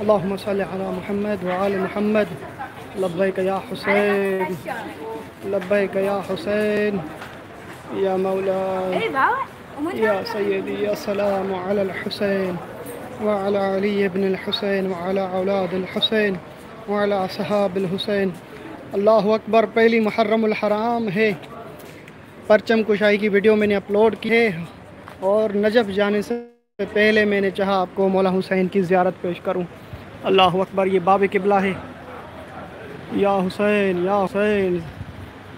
اللهم صل على محمد وآل محمد. لبيك يا حسين. لبيك يا حسين. يا مولاي ايه بقى وما يا سيدي، يا سلام على الحسين. وعلى علي بن الحسين وعلى أولاد الحسين وعلى أصحاب الحسين. اللہ اکبر پہلی محرم الحرام ہے. پرچم کشائی کی ویڈیو میں نے اپلوڈ کی ہے اور نجف جانے سے پہلے میں نے چاہا آپ کو مولا حسین کی زیارت پیش کروں۔ اللہ اکبر، یہ باب قبلہ ہے۔ یا حسین یا حسین،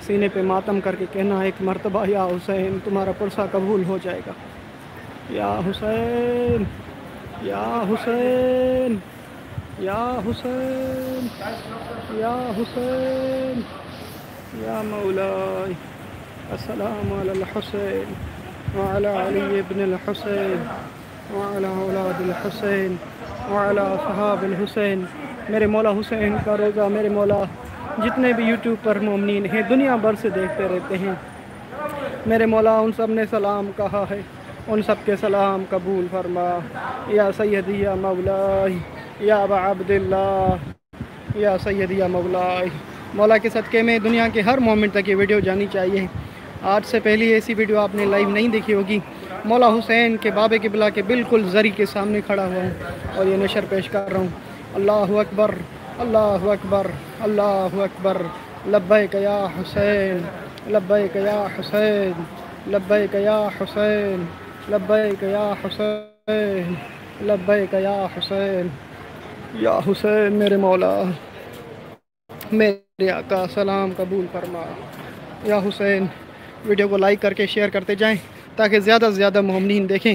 سینے پہ ماتم کر کے کہنا ایک مرتبہ۔ یا حسین، تمہارا پرسہ قبول ہو جائے گا۔ یا حسین یا حسین یا حسین یا حسین، یا مولاي، السلام على الحسين وعلى علي بن الحسين وعلى اولاد الحسين وعلى اصحاب الحسين میرے مولا حسین کا روزہ، میرے مولا جتنے بھی یوٹیوب پر مومنین ہیں، دنیا بھر سے دیکھتے رہتے ہیں۔ میرے مولا، ان سب نے سلام کہا ہے، ان سب کے سلام قبول فرما۔ یا سیدی یا مولائی، یا ابا عبداللہ، یا سیدی یا مولائی۔ مولا کے صدقے میں دنیا کے ہر مومنٹ تک یہ ویڈیو جانی چاہیے۔ آج سے پہلی ایسی ویڈیو آپ نے لائیو نہیں دیکھی ہوگی۔ مولا حسین کے باب قبلہ کے بالکل زری کے سامنے کھڑا ہوا ہوں اور یہ نشر پیش کر رہا ہوں۔ اللہ اکبر اللہ اکبر اللہ اکبر۔ لبیک یا حسین، لبیک یا حسین، لبیک یا حسین، لبیک یا حسین، لبیک یا حسین۔ یا حسین میرے مولا، میرے آقا، سلام قبول فرما۔ یا حسین، ویڈیو کو لائک کر کے شیئر کرتے جائیں۔ تاکہ زیادہ سے زیادہ مومنین دیکھیں۔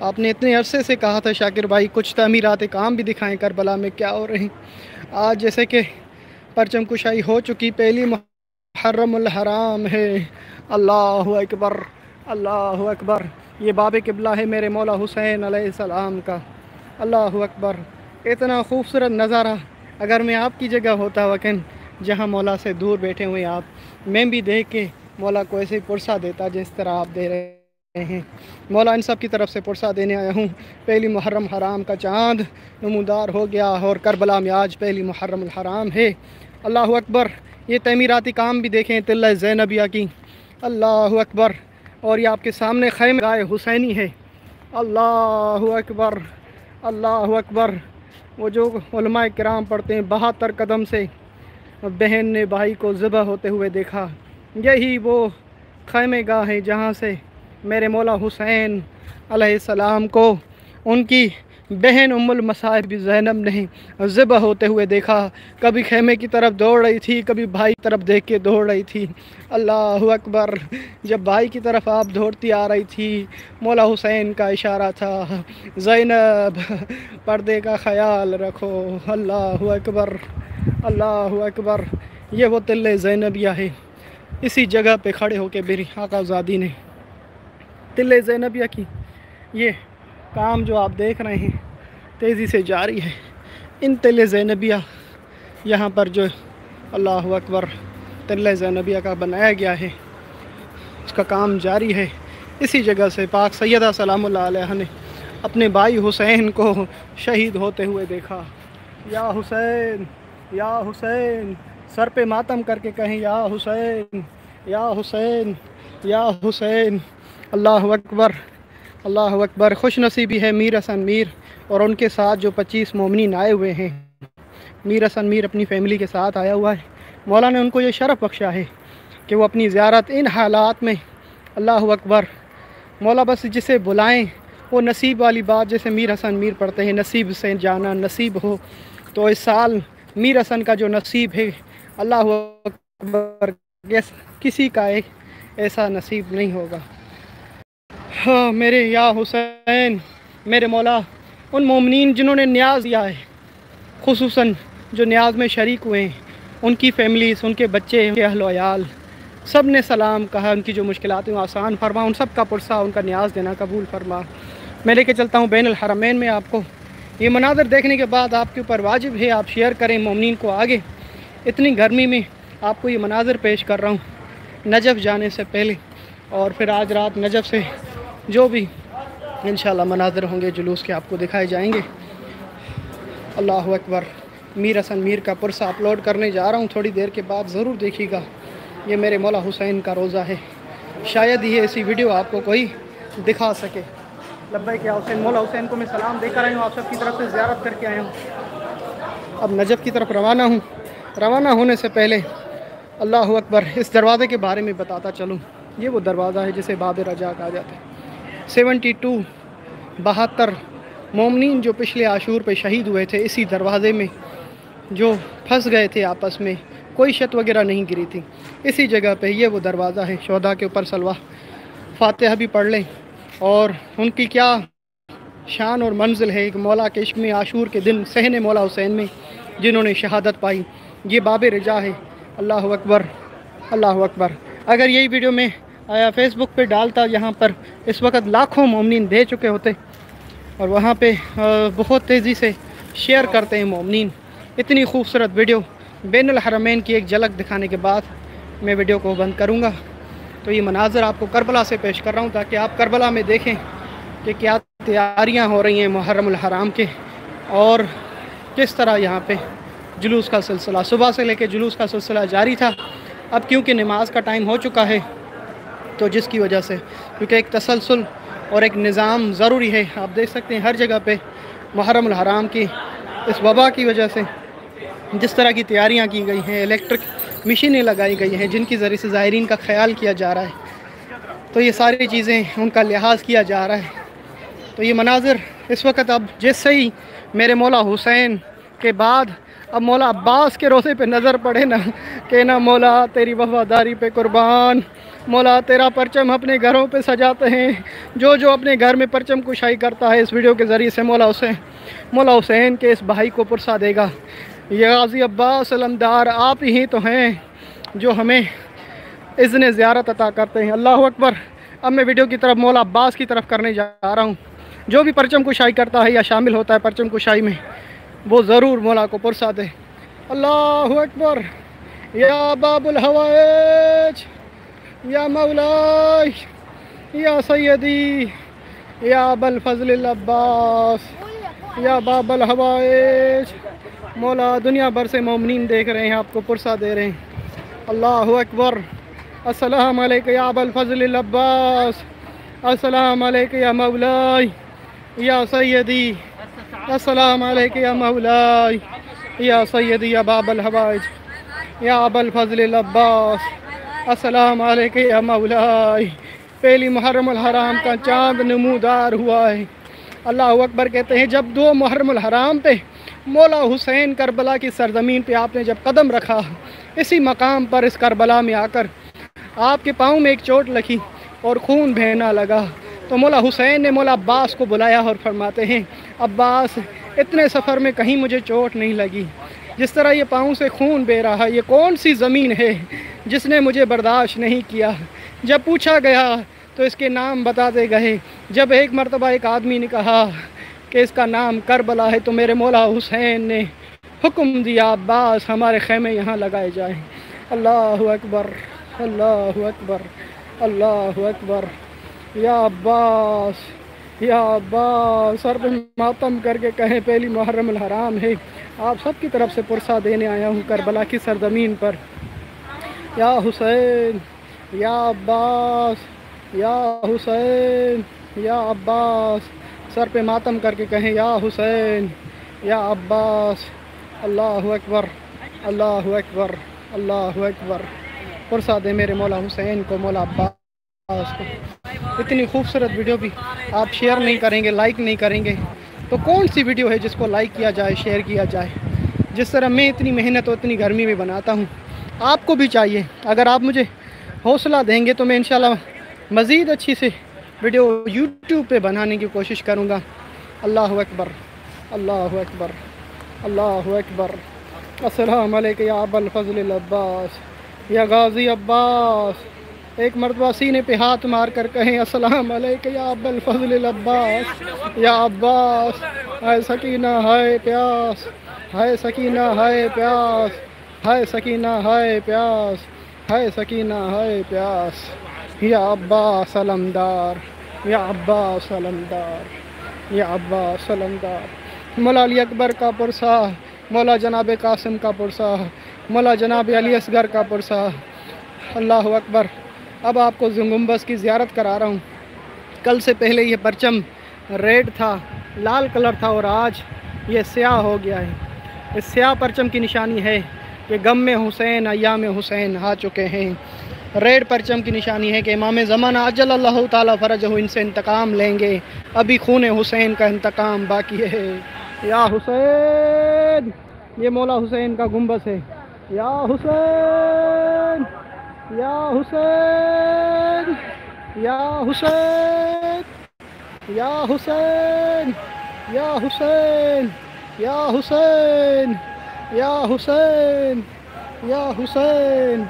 آپ نے اتنے عرصے سے کہا تھا، شاکر بھائی، کچھ تعمیرات کام بھی دکھائیں، کربلا میں کیا ہو رہی آج جیسے کہ پرچم کشائی ہو چکی، پہلی محرم الحرام ہے۔ اللہ اکبر اللہ اکبر۔ یہ باب قبلہ ہے میرے مولا حسین علیہ السلام کا۔ اللہ اکبر۔ اتنا خوبصورت نظارہ۔ اگر میں آپ کی جگہ ہوتا وکن جہاں مولا سے دور بیٹھے ہوئے آپ، میں بھی دیکھ کے مولا کو ایسے پرسہ دیتا جس طرح آپ دے رہے ہیں۔ مولا ان سب کی طرف سے پرسہ دینے آیا ہوں۔ پہلی محرم حرام کا چاند نمودار ہو گیا اور کربلا میں آج پہلی محرم الحرام ہے۔ اللہ اکبر، یہ تعمیراتی کام بھی دیکھیں تلہ زینبیہ کی۔ اللہ اکبر، اور یہ آپ کے سامنے خیم رائے حسینی ہے۔ اللہ اکبر اللہ اکبر، وہ جو علماء کرام پڑھتے ہیں، بہتر قدم سے بہن نے بھائی کو ذبح ہوتے ہوئے دیکھا۔ یہی وہ خیمے گاہ ہے جہاں سے میرے مولا حسین علیہ السلام کو ان کی بہن ام المصائب زینب نے ذبح ہوتے ہوئے دیکھا۔ کبھی خیمے کی طرف دوڑ رہی تھی، کبھی بھائی طرف دیکھ کے دوڑ رہی تھی۔ اللہ اکبر، جب بھائی کی طرف آپ دوڑتی آ رہی تھی، مولا حسین کا اشارہ تھا، زینب، پردے کا خیال رکھو۔ اللہ اکبر اللہ اکبر، یہ وہ تل زینبیہ ہے اسی جگہ پہ کھڑے ہو کے میری آقا زادی نے تل زینبیہ کی۔ یہ کام جو آپ دیکھ رہے ہیں تیزی سے جاری ہے۔ ان تل زینبیہ یہاں پر جو اللہ اکبر تل زینبیہ کا بنایا گیا ہے، اس کا کام جاری ہے۔ اسی جگہ سے پاک سیدہ سلام اللہ علیہ نے اپنے بھائی حسین کو شہید ہوتے ہوئے دیکھا۔ یا حسین یا حسین، سر پہ ماتم کر کے کہیں، یا حسین یا حسین یا حسین۔ اللہ اکبر اللہ اکبر، خوش نصیبی ہے میر حسن میر اور ان کے ساتھ جو پچیس مومنین آئے ہوئے ہیں۔ میر حسن میر اپنی فیملی کے ساتھ آیا ہوا ہے۔ مولا نے ان کو یہ شرف بخشا ہے کہ وہ اپنی زیارت ان حالات میں اللہ اکبر، مولا بس جسے بلائیں، وہ نصیب والی بات جیسے میر حسن میر پڑھتے ہیں، نصیب سے جانا نصیب ہو۔ تو اس سال میر حسن کا جو نصیب ہے، اللہ اکبر کسی کا ایک ایسا نصیب نہیں ہوگا۔ ہاں میرے یا حسین، میرے مولا، ان مومنین جنہوں نے نیاز دیا ہے، خصوصاً جو نیاز میں شریک ہوئے ہیں، ان کی فیملیز ان کے بچے، ان کے اہل و عیال، سب نے سلام کہا، ان کی جو مشکلات ہیں وہ آسان فرما، ان سب کا پرسہ، ان کا نیاز دینا قبول فرما۔ میں لے کے چلتا ہوں بین الحرمین میں آپ کو۔ یہ مناظر دیکھنے کے بعد آپ کے اوپر واجب ہے، آپ شیئر کریں مومنین کو آگے۔ اتنی گرمی میں آپ کو یہ مناظر پیش کر رہا ہوں، نجف جانے سے پہلے اور پھر آج رات نجف سے جو بھی انشاءاللہ مناظر ہوں گے، جلوس کے آپ کو دکھائے جائیں گے۔ اللہ اکبر۔ میر حسن میر کا پرسہ اپلوڈ کرنے جا رہا ہوں، تھوڑی دیر کے بعد ضرور دیکھیے گا۔ یہ میرے مولا حسین کا روزہ ہے۔ شاید یہ ایسی ویڈیو آپ کو کوئی دکھا سکے۔ لبائی کیا حسین، مولا حسین کو میں سلام دے کر آئی ہوں، آپ سب کی طرف سے زیارت کر کے آیا ہوں۔ اب نجب کی طرف روانہ ہوں۔ روانہ ہونے سے پہلے اللہ اکبر اس دروازے کے بارے میں بتاتا چلوں۔ یہ وہ دروازہ ہے جسے باب رجا کہا جاتا ہے۔ سیونٹی ٹو بہتر مومنین جو پچھلے عاشور پہ شہید ہوئے تھے اسی دروازے میں جو پھنس گئے تھے آپس میں، کوئی شت وغیرہ نہیں گری تھی۔ اسی جگہ پہ یہ وہ دروازہ ہے شہدا کے اوپر سلوہ فاتحہ بھی پڑھ لیں۔ اور ان کی کیا شان اور منزل ہے ایک مولا کے عشق میں، عاشور کے دن سہن مولا حسین میں، جنہوں نے شہادت پائی۔ یہ باب رجا ہے۔ اللہ اکبر اللہ اکبر۔ اگر یہی ویڈیو میں فیس بک پہ ڈالتا یہاں پر۔ اس وقت لاکھوں مومنین دے چکے ہوتے اور وہاں پہ بہت تیزی سے شیئر کرتے ہیں مومنین۔ اتنی خوبصورت ویڈیو بین الحرمین کی ایک جھلک دکھانے کے بعد میں ویڈیو کو بند کروں گا۔ تو یہ مناظر آپ کو کربلا سے پیش کر رہا ہوں تاکہ آپ کربلا میں دیکھیں کہ کیا تیاریاں ہو رہی ہیں محرم الحرام کے اور کس طرح یہاں پہ جلوس کا سلسلہ۔ صبح سے لے کے جلوس کا سلسلہ جاری تھا۔ اب کیونکہ نماز کا ٹائم ہو چکا ہے تو جس کی وجہ سے، کیونکہ ایک تسلسل اور ایک نظام ضروری ہے۔ آپ دیکھ سکتے ہیں ہر جگہ پہ محرم الحرام کی اس وبا کی وجہ سے جس طرح کی تیاریاں کی گئی ہیں الیکٹرک مشینیں لگائی گئی ہیں، جن کی ذریعے سے زائرین کا خیال کیا جا رہا ہے۔ تو یہ ساری چیزیں ان کا لحاظ کیا جا رہا ہے۔ تو یہ مناظر اس وقت اب جس سے ہی میرے مولا حسین کے بعد، اب مولا عباس کے روزے پہ نظر پڑے نا، کہ نا مولا تیری وفاداری پہ قربان۔ مولا، تیرا پرچم اپنے گھروں پہ سجاتے ہیں۔ جو جو اپنے گھر میں پرچم کشائی کرتا ہے، اس ویڈیو کے ذریعے سے مولا حسین مولا حسین کے اس بھائی کو پرسا دے گا۔ یہ غازی عباس علمدار آپ ہی تو ہیں جو ہمیں اذن زیارت عطا کرتے ہیں۔ اللہ اکبر، اب میں ویڈیو کی طرف مولا عباس کی طرف کرنے جا رہا ہوں۔ جو بھی پرچم کشائی کرتا ہے یا شامل ہوتا ہے پرچم کشائی میں، وہ ضرور مولا کو پرسا دے۔ اللہ اکبر، یا باب الحوائج۔ یا مولا یا سیدی یا بالفضل العباس یا باب الحوائج۔ مولا، دنیا بھر سے مومنین دیکھ رہے ہیں، آپ کو پرسہ دے رہے ہیں۔ اللہ اکبر۔ السلام علیکم یا بالفضل العباس۔ السلام علیکم یا مولائی یا سیدی۔ السلام علیکم یا مولائی یا سیدی یا باب الحوائج۔ یا بالفضل العباس۔ السلام علیکم یا مولائی، پہلی محرم الحرام کا چاند نمودار ہوا ہے۔ اللہ اکبر کہتے ہیں، جب دو محرم الحرام پہ مولا حسین کربلا کی سرزمین پہ آپ نے جب قدم رکھا، اسی مقام پر اس کربلا میں آ کر آپ کے پاؤں میں ایک چوٹ لگی اور خون بہنا لگا۔ تو مولا حسین نے مولا عباس کو بلایا اور فرماتے ہیں، عباس، اتنے سفر میں کہیں مجھے چوٹ نہیں لگی۔ جس طرح یہ پاؤں سے خون بے رہا یہ کون سی زمین ہے جس نے مجھے برداشت نہیں کیا؟ جب پوچھا گیا تو اس کے نام بتاتے گئے۔ جب ایک مرتبہ ایک آدمی نے کہا کہ اس کا نام کربلا ہے تو میرے مولا حسین نے حکم دیا، عباس، ہمارے خیمے یہاں لگائے جائیں۔ اللہ اکبر اللہ اکبر اللہ اکبر۔ یا عباس یا عباس سر پہ ماتم کر کے کہیں پہلی محرم الحرام ہے۔ آپ سب کی طرف سے پرسہ دینے آیا ہوں کربلا کی سرزمین پر۔ یا حسین، یا عباس، یا حسین، یا عباس۔ سر پہ ماتم کر کے کہیں، یا حسین، یا عباس۔ اللہ اکبر اللہ اکبر اللہ اکبر۔ پرسا دے میرے مولا حسین کو، مولا عباس کو۔ اتنی خوبصورت ویڈیو بھی آپ شیئر نہیں کریں گے، لائک نہیں کریں گے۔ تو کون سی ویڈیو ہے جس کو لائک کیا جائے، شیئر کیا جائے؟ جس طرح میں اتنی محنت اور اتنی گرمی میں بناتا ہوں، آپ کو بھی چاہیے۔ اگر آپ مجھے حوصلہ دیں گے تو میں انشاءاللہ مزید اچھی سے ویڈیو یوٹیوب پہ بنانے کی کوشش کروں گا۔ اللہ اکبر اللہ اکبر اللہ اکبر۔ السلام علیکم یا اب الفضل العباس، یا غازی عباس۔ ایک مرتبہ سینے پہ ہاتھ مار کر کہیں، السلام علیکم یا اب الفضل العباس، یا عباس، ہائے سکینہ، ہائے پیاس، ہائے سکینہ، ہائے پیاس، ہائے سکینہ، ہائے پیاس، ہائے سکینہ، ہائے پیاس، یا عباس علمدار یا عباس علمدار یا عباس علمدار مولا علی اکبر کا پرسا مولا جناب قاسم کا پرسا مولا جناب علی اصغر کا پرسا اللہ اکبر۔ اب آپ کو زنگمبس کی زیارت کرا رہا ہوں۔ کل سے پہلے یہ پرچم ریڈ تھا، لال کلر تھا اور آج یہ سیاہ ہو گیا ہے۔ اس سیاہ پرچم کی نشانی ہے کہ غم میں حسین ایام حسین آ چکے ہیں۔ ریڈ پرچم کی نشانی ہے کہ امام زمانہ اجل اللہ تعالیٰ فرج ان سے انتقام لیں گے۔ ابھی خون حسین کا انتقام باقی ہے۔ یا حسین، یہ مولا حسین کا گنبس ہے۔ یا حسین یا حسین یا حسین یا حسین یا حسین یا حسین یا حسین یا حسین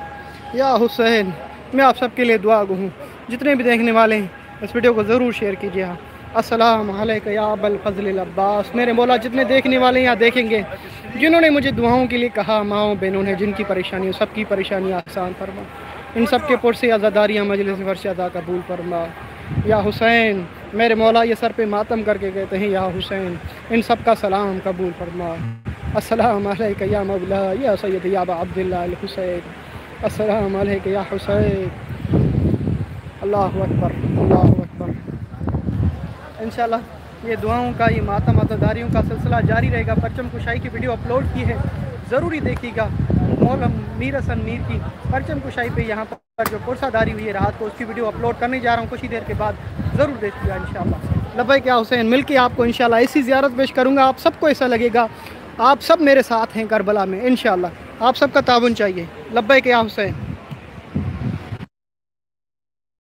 یا حسین۔ میں آپ سب کے لیے دعا گو ہوں۔ جتنے بھی دیکھنے والے ہیں، اس ویڈیو کو ضرور شیئر کیجیے۔ السلام علیکم یا اب الفضل العباس۔ میرے مولا، جتنے دیکھنے والے ہیں یہاں دیکھیں گے۔ جنہوں نے مجھے دعاؤں کے لیے کہا، ماؤں بہنوں نے، جن کی پریشانی سب کی پریشانی آسان فرما۔ ان سب کے پرسی آزاداریاں مجلس فرش ادا قبول فرما۔ یا حسین، میرے مولا، یہ سر پہ ماتم کر کے کہتے ہیں، یا حسین، ان سب کا سلام قبول فرما۔ السلام علیکم یا مولا، یا سید یا عبداللہ الحسین۔ السلام علیکم یا حسین۔ اللہ اکبر اللہ اکبر۔ انشاءاللہ، یہ دعاؤں کا، یہ ماتم عزاداریوں کا سلسلہ جاری رہے گا۔ پرچم کشائی کی ویڈیو اپلوڈ کی ہے، ضروری دیکھیے گا۔ مولا میر حسن میر کی پرچم کشائی پہ یہاں پر جو پرسہ داری ہوئی ہے رات کو، اس کی ویڈیو اپلوڈ کرنے جا رہا ہوں، کچھ ہی دیر کے بعد ضرور دیکھیے گا انشاءاللہ۔ لبائی کیا حسین، مل کے آپ کو انشاءاللہ ایسی زیارت پیش کروں گا۔ آپ سب کو ایسا لگے گا، آپ سب میرے ساتھ ہیں کربلا میں، انشاءاللہ۔ آپ سب کا تعاون چاہیے۔ لبائی کیا حسین۔